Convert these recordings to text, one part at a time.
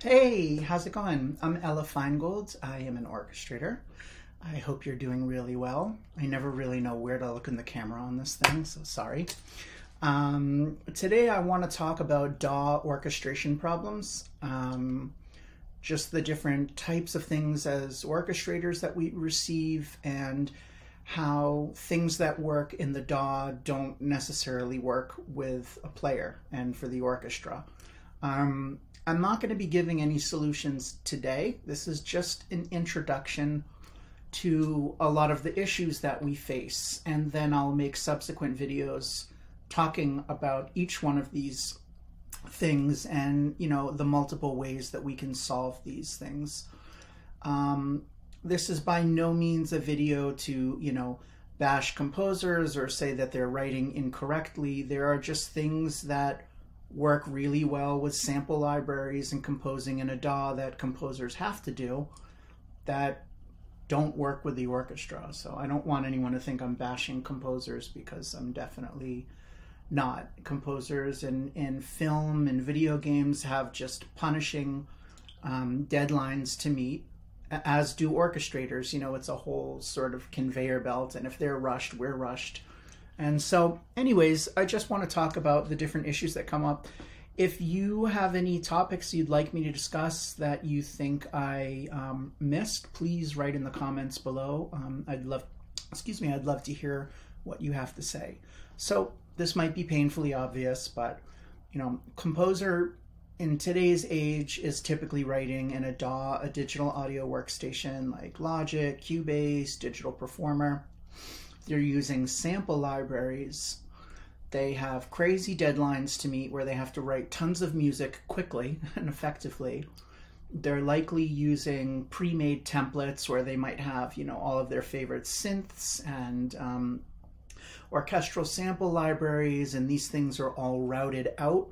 Hey, how's it going? I'm Ella Feingold. I am an orchestrator. I hope you're doing really well. I never really know where to look in the camera on this thing, so sorry. Um, today I want to talk about DAW orchestration problems. Um, just the different types of things as orchestrators that we receive and how things that work in the DAW don't necessarily work with a player and for the orchestra. Um, I'm not going to be giving any solutions today. This is just an introduction to a lot of the issues that we face, and then I'll make subsequent videos talking about each one of these things and you know the multiple ways that we can solve these things. Um, this is by no means a video to you know bash composers or say that they're writing incorrectly. There are just things that work really well with sample libraries and composing in a DAW that composers have to do that don't work with the orchestra. So I don't want anyone to think I'm bashing composers because I'm definitely not. Composers in, in film and video games have just punishing um, deadlines to meet, as do orchestrators. You know, it's a whole sort of conveyor belt, and if they're rushed, we're rushed. And so, anyways, I just want to talk about the different issues that come up. If you have any topics you'd like me to discuss that you think I um, missed, please write in the comments below. Um, I'd love, excuse me, I'd love to hear what you have to say. So this might be painfully obvious, but you know, composer in today's age is typically writing in a DAW, a digital audio workstation like Logic, Cubase, Digital Performer. They're using sample libraries. They have crazy deadlines to meet where they have to write tons of music quickly and effectively. They're likely using pre-made templates where they might have, you know, all of their favorite synths and um, orchestral sample libraries, and these things are all routed out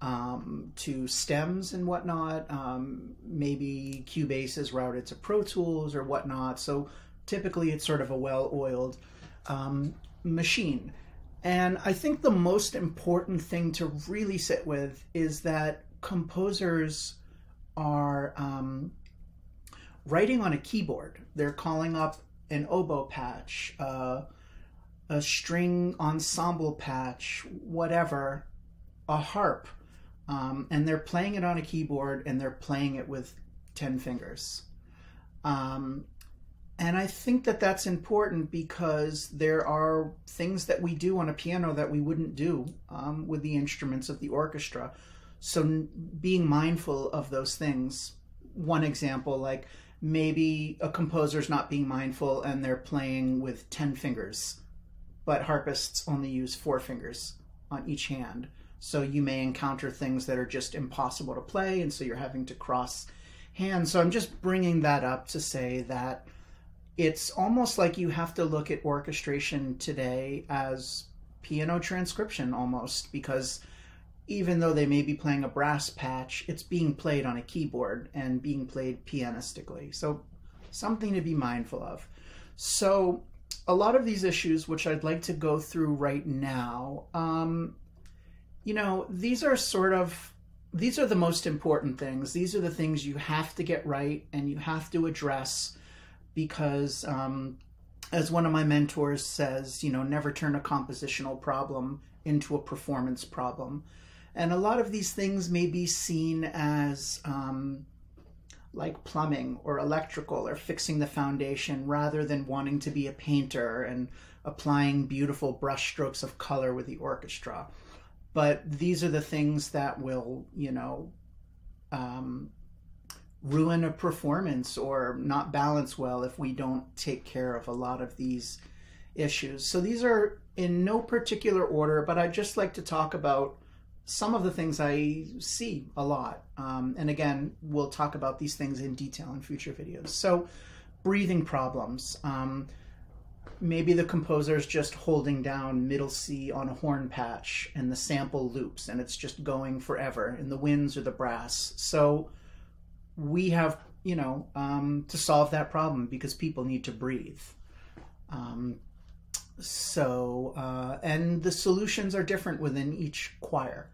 um, to stems and whatnot. Um, maybe Cubase is routed to Pro Tools or whatnot. So typically it's sort of a well-oiled um, machine. And I think the most important thing to really sit with is that composers are um, writing on a keyboard. They're calling up an oboe patch, uh, a string ensemble patch, whatever, a harp. Um, and they're playing it on a keyboard and they're playing it with 10 fingers. Um, and I think that that's important because there are things that we do on a piano that we wouldn't do um, with the instruments of the orchestra. So being mindful of those things. One example, like maybe a composer's not being mindful and they're playing with 10 fingers, but harpists only use four fingers on each hand. So you may encounter things that are just impossible to play, and so you're having to cross hands. So I'm just bringing that up to say that it's almost like you have to look at orchestration today as piano transcription almost because even though they may be playing a brass patch, it's being played on a keyboard and being played pianistically. So something to be mindful of. So a lot of these issues, which I'd like to go through right now, um, you know, these are sort of, these are the most important things. These are the things you have to get right and you have to address because um, as one of my mentors says, you know, never turn a compositional problem into a performance problem. And a lot of these things may be seen as um, like plumbing or electrical or fixing the foundation rather than wanting to be a painter and applying beautiful brush strokes of color with the orchestra. But these are the things that will, you know, um, ruin a performance or not balance well if we don't take care of a lot of these issues. So these are in no particular order, but I'd just like to talk about some of the things I see a lot. Um, and again, we'll talk about these things in detail in future videos. So breathing problems. Um, maybe the composer is just holding down middle C on a horn patch and the sample loops and it's just going forever in the winds or the brass. So we have, you know, um, to solve that problem because people need to breathe. Um, so, uh, and the solutions are different within each choir.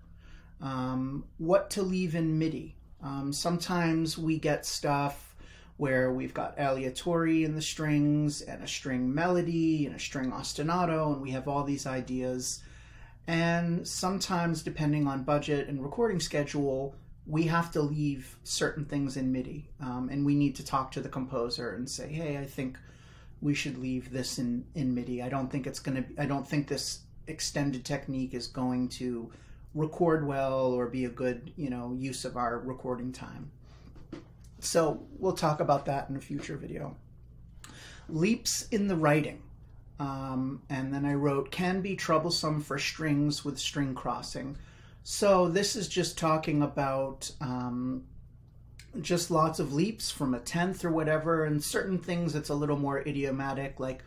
Um, what to leave in MIDI. Um, sometimes we get stuff where we've got aleatory in the strings and a string melody and a string ostinato, and we have all these ideas. And sometimes, depending on budget and recording schedule, we have to leave certain things in MIDI. Um, and we need to talk to the composer and say, hey, I think we should leave this in, in MIDI. I don't think it's going to, I don't think this extended technique is going to record well or be a good, you know, use of our recording time. So we'll talk about that in a future video. Leaps in the writing. Um, and then I wrote, can be troublesome for strings with string crossing. So this is just talking about um, just lots of leaps from a tenth or whatever, and certain things that's a little more idiomatic, like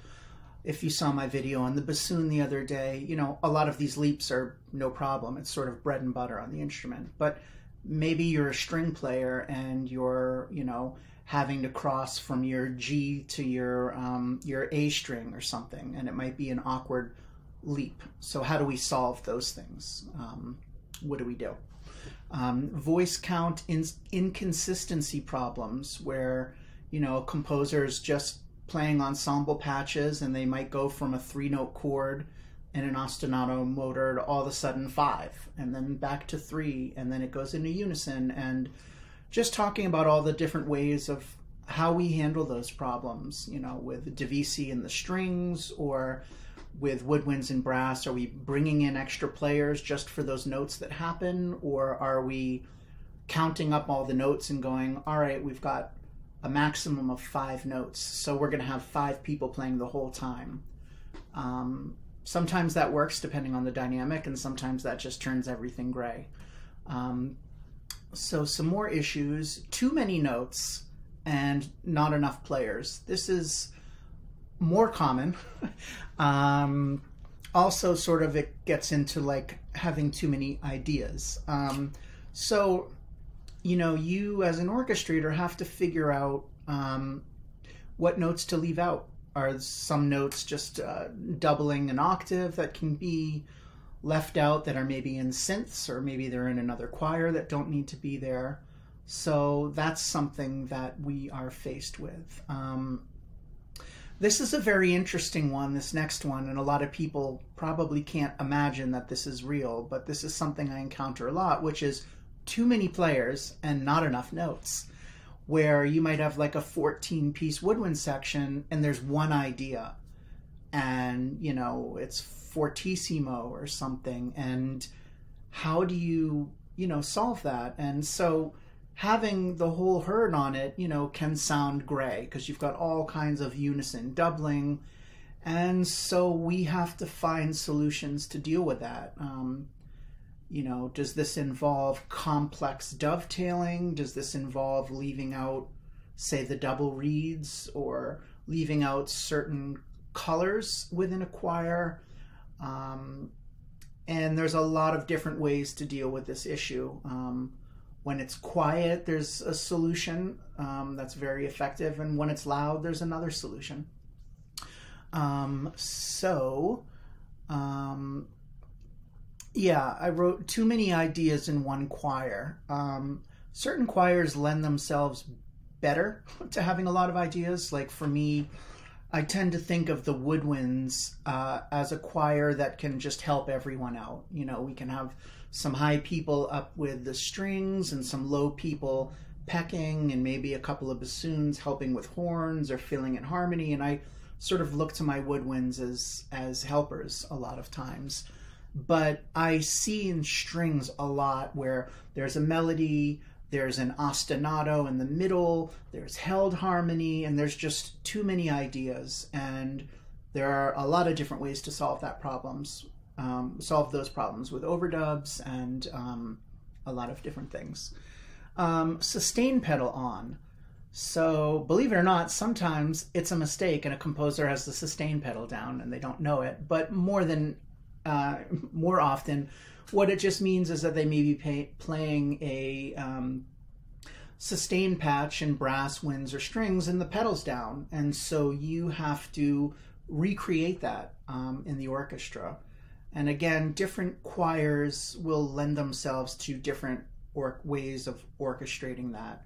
if you saw my video on the bassoon the other day, you know, a lot of these leaps are no problem. It's sort of bread and butter on the instrument. But maybe you're a string player and you're, you know, having to cross from your G to your um, your A string or something, and it might be an awkward leap. So how do we solve those things? Um, what do we do? Um, voice count in- inconsistency problems where you know composers just playing ensemble patches and they might go from a three note chord in an ostinato motor to all of a sudden five and then back to three and then it goes into unison and just talking about all the different ways of how we handle those problems you know with divisi and the strings or with woodwinds and brass are we bringing in extra players just for those notes that happen or are we counting up all the notes and going all right we've got a maximum of five notes. So we're going to have five people playing the whole time. Um, sometimes that works depending on the dynamic, and sometimes that just turns everything gray. Um, so some more issues, too many notes and not enough players. This is more common. um, also, sort of, it gets into like having too many ideas. Um, so you know, you as an orchestrator have to figure out um, what notes to leave out. Are some notes just uh, doubling an octave that can be left out that are maybe in synths or maybe they're in another choir that don't need to be there? So that's something that we are faced with. Um, this is a very interesting one, this next one, and a lot of people probably can't imagine that this is real, but this is something I encounter a lot, which is too many players and not enough notes where you might have like a 14 piece woodwind section and there's one idea. And you know it's fortissimo or something and how do you you know solve that? And so having the whole herd on it you know can sound gray because you've got all kinds of unison doubling and so we have to find solutions to deal with that um, you know, does this involve complex dovetailing? Does this involve leaving out, say, the double reeds or leaving out certain colors within a choir? Um, and there's a lot of different ways to deal with this issue. Um, when it's quiet, there's a solution um, that's very effective, and when it's loud, there's another solution. Um, so, um, yeah, I wrote too many ideas in one choir. Um, certain choirs lend themselves better to having a lot of ideas. Like for me, I tend to think of the woodwinds uh, as a choir that can just help everyone out. You know, we can have some high people up with the strings and some low people pecking and maybe a couple of bassoons helping with horns or filling in harmony. And I sort of look to my woodwinds as as helpers a lot of times but I see in strings a lot where there's a melody, there's an ostinato in the middle, there's held harmony, and there's just too many ideas. And there are a lot of different ways to solve that problems, um, solve those problems with overdubs and um, a lot of different things. Um, sustain pedal on. So, believe it or not, sometimes it's a mistake and a composer has the sustain pedal down and they don't know it. But more than uh, more often, what it just means is that they may be pay, playing a um, patch in brass, winds, or strings, and the pedals down, and so you have to recreate that um, in the orchestra. And again, different choirs will lend themselves to different or ways of orchestrating that.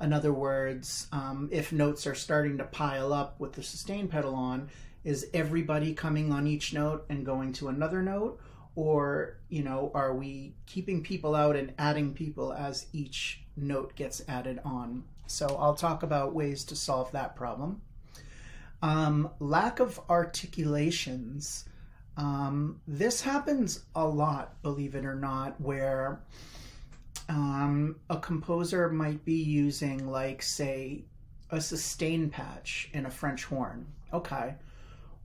In other words, um, if notes are starting to pile up with the sustain pedal on, is everybody coming on each note and going to another note? Or, you know, are we keeping people out and adding people as each note gets added on? So I'll talk about ways to solve that problem. Um, lack of articulations. Um, this happens a lot, believe it or not, where um, a composer might be using, like, say, a sustain patch in a French horn. Okay.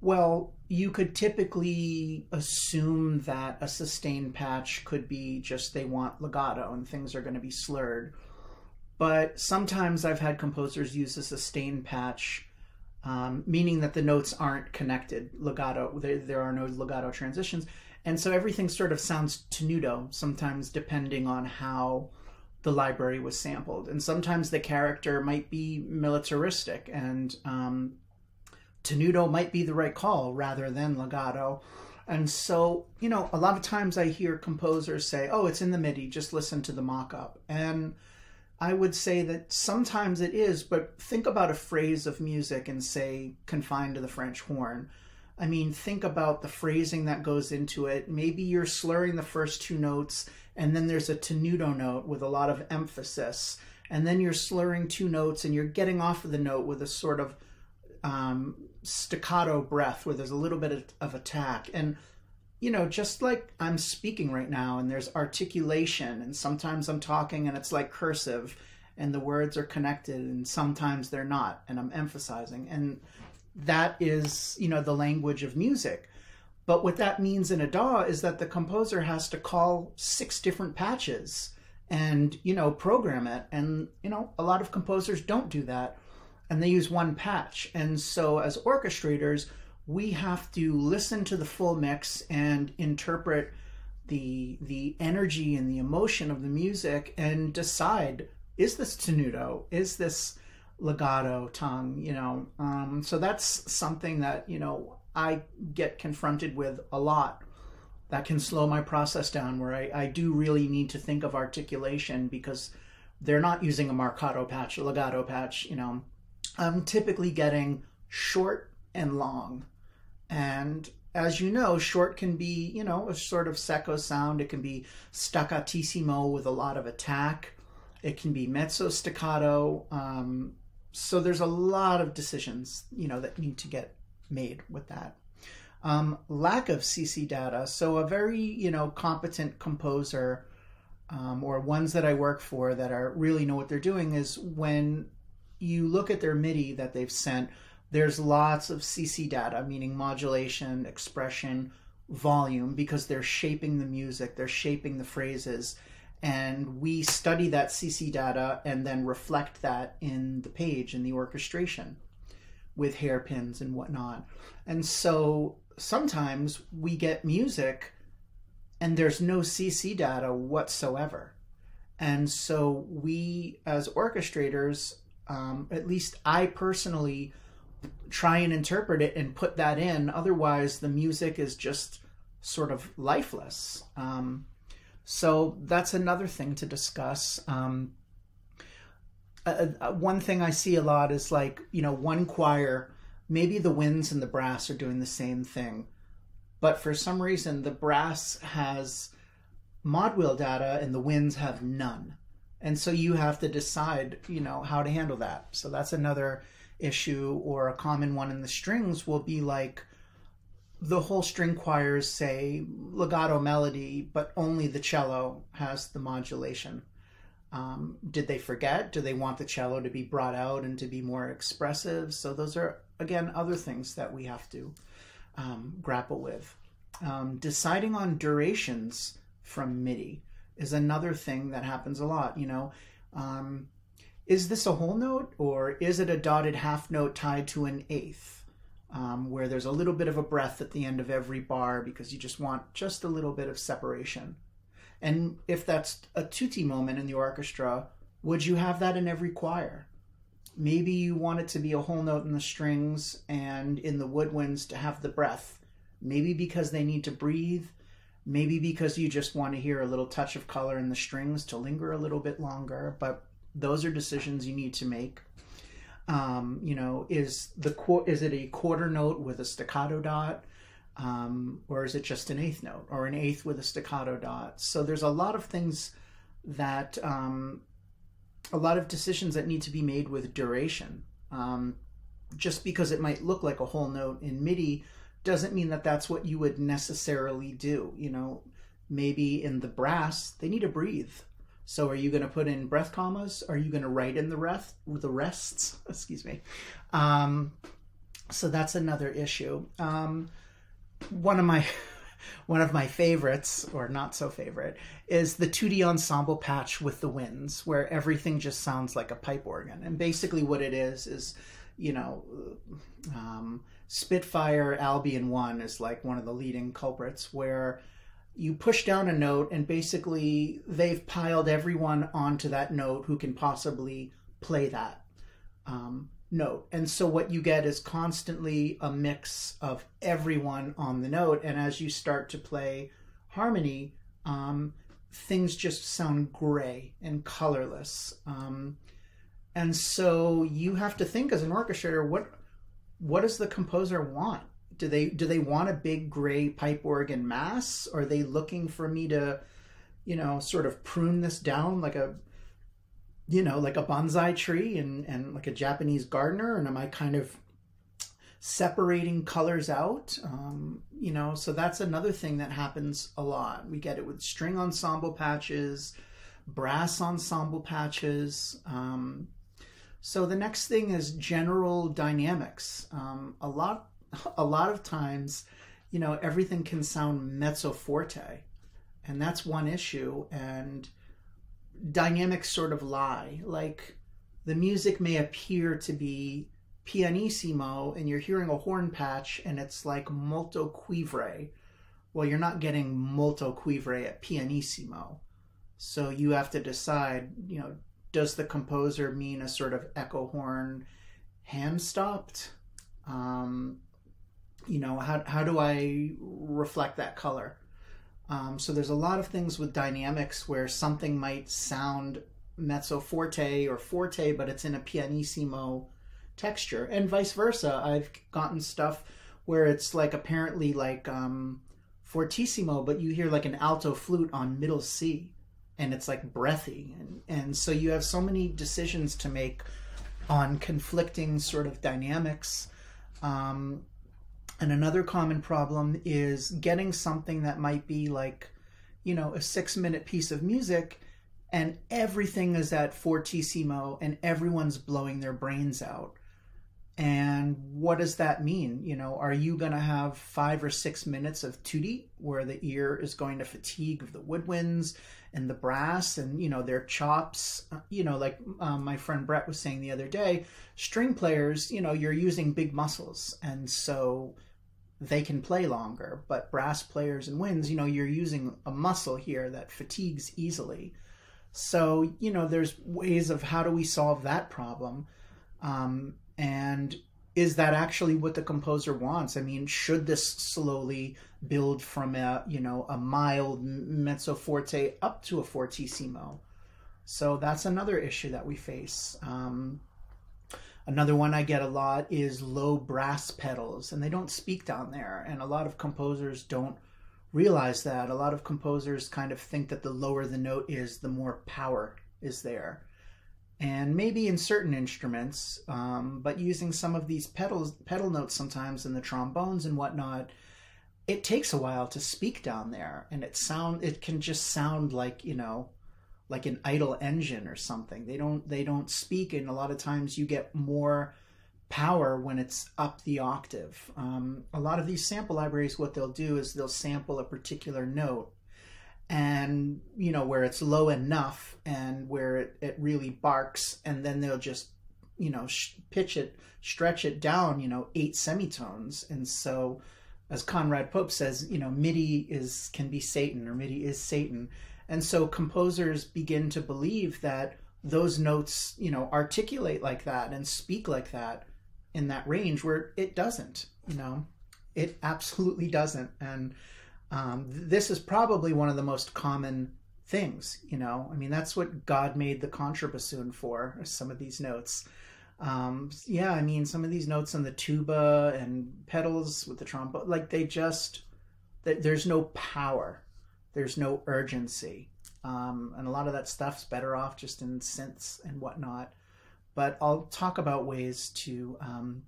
Well, you could typically assume that a sustain patch could be just they want legato and things are going to be slurred. But sometimes I've had composers use a sustain patch, um, meaning that the notes aren't connected legato. There, there are no legato transitions. And so everything sort of sounds tenuto, sometimes depending on how the library was sampled. And sometimes the character might be militaristic and um, tenuto might be the right call rather than legato. And so, you know, a lot of times I hear composers say, oh, it's in the MIDI, just listen to the mock up. And I would say that sometimes it is, but think about a phrase of music and say, confined to the French horn. I mean, think about the phrasing that goes into it. Maybe you're slurring the first two notes, and then there's a tenuto note with a lot of emphasis. And then you're slurring two notes, and you're getting off of the note with a sort of um, staccato breath where there's a little bit of, of attack. And, you know, just like I'm speaking right now and there's articulation, and sometimes I'm talking and it's like cursive and the words are connected and sometimes they're not, and I'm emphasizing. And that is, you know, the language of music. But what that means in a DAW is that the composer has to call six different patches and, you know, program it. And, you know, a lot of composers don't do that and they use one patch. And so as orchestrators, we have to listen to the full mix and interpret the the energy and the emotion of the music and decide is this tenuto? Is this legato tongue you know? Um, so that's something that you know i get confronted with a lot. That can slow my process down where I, I do really need to think of articulation because they're not using a marcato patch a legato patch you know I'm typically getting short and long. And as you know, short can be, you know, a sort of secco sound. It can be staccatissimo with a lot of attack. It can be mezzo staccato. Um, so there's a lot of decisions, you know, that need to get made with that. Um, lack of CC data. So a very, you know, competent composer um, or ones that I work for that are really know what they're doing is when you look at their MIDI that they've sent, there's lots of CC data, meaning modulation, expression, volume, because they're shaping the music, they're shaping the phrases. And we study that CC data and then reflect that in the page, in the orchestration with hairpins and whatnot. And so sometimes we get music and there's no CC data whatsoever. And so we, as orchestrators, um, at least I personally try and interpret it and put that in. Otherwise, the music is just sort of lifeless. Um, so that's another thing to discuss. Um, uh, one thing I see a lot is like, you know, one choir, maybe the winds and the brass are doing the same thing. But for some reason, the brass has mod wheel data and the winds have none and so you have to decide you know how to handle that. So that's another issue or a common one in the strings will be like the whole string choirs say legato melody but only the cello has the modulation. Um, did they forget? Do they want the cello to be brought out and to be more expressive? So those are again other things that we have to um, grapple with. Um, deciding on durations from midi is another thing that happens a lot. You know, um, is this a whole note or is it a dotted half note tied to an eighth? Um, where there's a little bit of a breath at the end of every bar because you just want just a little bit of separation. And if that's a tutti moment in the orchestra, would you have that in every choir? Maybe you want it to be a whole note in the strings and in the woodwinds to have the breath. Maybe because they need to breathe maybe because you just want to hear a little touch of color in the strings to linger a little bit longer. But those are decisions you need to make. Um, you know, is the is it a quarter note with a staccato dot? Um, or is it just an eighth note or an eighth with a staccato dot? So there's a lot of things that um, a lot of decisions that need to be made with duration. Um, just because it might look like a whole note in MIDI doesn't mean that that's what you would necessarily do. You know, maybe in the brass they need to breathe. So are you going to put in breath commas? Are you going to write in the rest the rests? Excuse me. Um, so that's another issue. Um, one of my one of my favorites, or not so favorite, is the tutti ensemble patch with the winds, where everything just sounds like a pipe organ. And basically, what it is is, you know, um, Spitfire Albion 1 is like one of the leading culprits, where you push down a note and basically they've piled everyone onto that note who can possibly play that. Um, note. And so what you get is constantly a mix of everyone on the note. And as you start to play harmony, um, things just sound gray and colorless. Um, and so you have to think as an orchestrator, what what does the composer want? Do they do they want a big gray pipe organ mass? Are they looking for me to, you know, sort of prune this down like a you know, like a bonsai tree and, and like a Japanese gardener? And am I kind of separating colors out? Um, you know, so that's another thing that happens a lot. We get it with string ensemble patches, brass ensemble patches. Um, so the next thing is general dynamics. Um, a lot, a lot of times, you know, everything can sound mezzo forte, and that's one issue. And dynamics sort of lie. Like the music may appear to be pianissimo and you're hearing a horn patch and it's like molto cuivre. Well, you're not getting molto cuivre at pianissimo. So you have to decide, you know, does the composer mean a sort of echo horn hand stopped? Um, you know, how, how do I reflect that color? Um, so there's a lot of things with dynamics where something might sound mezzo forte or forte, but it's in a pianissimo texture, and vice versa. I've gotten stuff where it's like apparently like um, fortissimo, but you hear like an alto flute on middle C, and it's like breathy, and and so you have so many decisions to make on conflicting sort of dynamics. Um, and another common problem is getting something that might be like, you know, a six minute piece of music and everything is at fortissimo and everyone's blowing their brains out. And what does that mean? You know, are you going to have five or six minutes of tutti where the ear is going to fatigue of the woodwinds and the brass and, you know, their chops? You know, like um, my friend Brett was saying the other day, string players, you know, you're using big muscles. And so they can play longer. But brass players and winds, you know, you're using a muscle here that fatigues easily. So, you know, there's ways of how do we solve that problem? Um, and is that actually what the composer wants? I mean, should this slowly build from a, you know, a mild mezzo forte up to a fortissimo? So that's another issue that we face. Um, Another one I get a lot is low brass pedals, and they don't speak down there. And a lot of composers don't realize that. A lot of composers kind of think that the lower the note is, the more power is there. And maybe in certain instruments, um, but using some of these pedals, pedal notes sometimes in the trombones and whatnot, it takes a while to speak down there, and it sound it can just sound like you know like an idle engine or something. They don't they don't speak, and a lot of times you get more power when it's up the octave. Um, a lot of these sample libraries, what they'll do is they'll sample a particular note, and you know where it's low enough and where it, it really barks, and then they'll just you know pitch it, stretch it down, you know eight semitones, and so. As Conrad Pope says, you know, MIDI is can be Satan or MIDI is Satan and so composers begin to believe that those notes, you know, articulate like that and speak like that in that range where it doesn't, you know, it absolutely doesn't. And Um, this is probably one of the most common things, you know. I mean, that's what God made the contrabassoon for, some of these notes. Um, yeah, I mean, some of these notes on the tuba and pedals with the trombone, like they just, there's no power, there's no urgency. Um, and a lot of that stuff's better off just in synths and whatnot. But I'll talk about ways to um,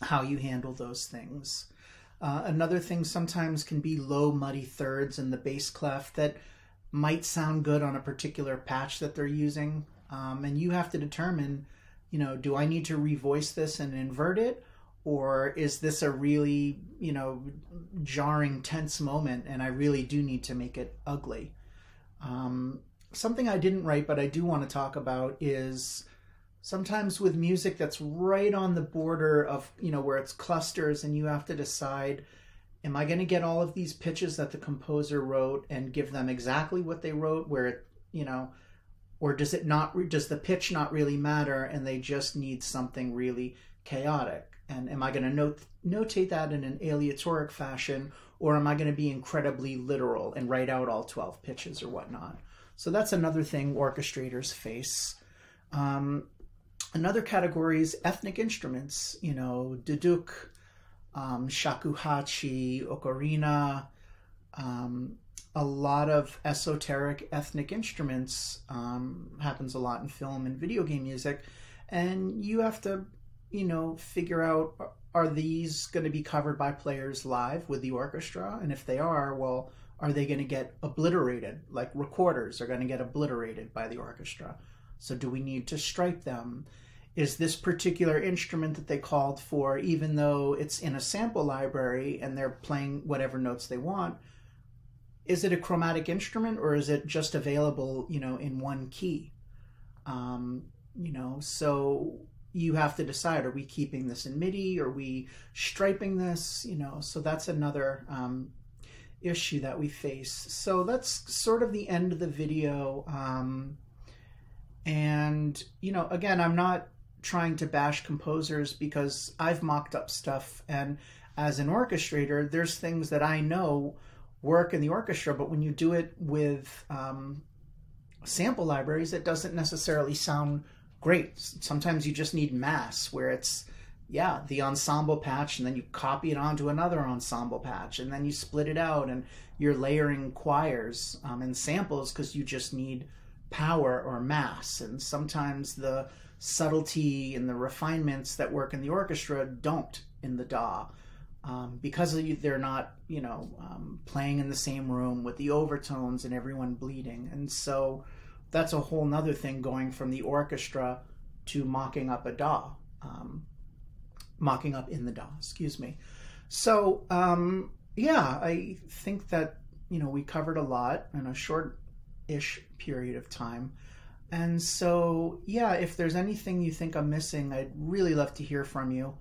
how you handle those things. Uh, another thing sometimes can be low, muddy thirds in the bass clef that might sound good on a particular patch that they're using. Um, and you have to determine, you know, do I need to revoice this and invert it? Or is this a really, you know, jarring, tense moment and I really do need to make it ugly? Um, something I didn't write, but I do want to talk about is sometimes with music that's right on the border of, you know, where it's clusters and you have to decide am I going to get all of these pitches that the composer wrote and give them exactly what they wrote where it, you know, or does it not does the pitch not really matter and they just need something really chaotic? And am I going to note notate that in an aleatoric fashion or am I going to be incredibly literal and write out all 12 pitches or whatnot? So that's another thing orchestrators face. Um, another category is ethnic instruments, you know, duduk, um, shakuhachi, ocarina, um, a lot of esoteric ethnic instruments um, happens a lot in film and video game music, and you have to, you know, figure out are these going to be covered by players live with the orchestra, and if they are, well, are they going to get obliterated? Like recorders are going to get obliterated by the orchestra. So do we need to stripe them? is this particular instrument that they called for, even though it's in a sample library and they're playing whatever notes they want, is it a chromatic instrument or is it just available, you know, in one key? Um, you know, so you have to decide: are we keeping this in MIDI? Are we striping this? You know, so that's another um, issue that we face. So that's sort of the end of the video. Um, and you know, again, I'm not trying to bash composers because I've mocked up stuff and as an orchestrator, there's things that I know work in the orchestra, but when you do it with um, sample libraries, it doesn't necessarily sound great. Sometimes you just need mass where it's, yeah, the ensemble patch, and then you copy it onto another ensemble patch, and then you split it out, and you're layering choirs um, and samples because you just need power or mass. And sometimes the subtlety and the refinements that work in the orchestra don't in the DAW. Um, because they're not, you know, um, playing in the same room with the overtones and everyone bleeding. And so that's a whole nother thing going from the orchestra to mocking up a DAW, um, mocking up in the DAW, excuse me. So, um, yeah, I think that, you know, we covered a lot in a short ish period of time. And so, yeah, if there's anything you think I'm missing, I'd really love to hear from you.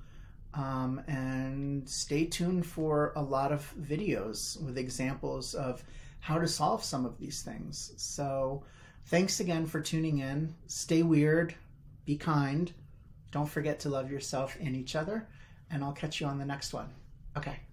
Um, and stay tuned for a lot of videos with examples of how to solve some of these things. So, thanks again for tuning in. Stay weird, be kind. Don't forget to love yourself and each other. And I'll catch you on the next one. Okay.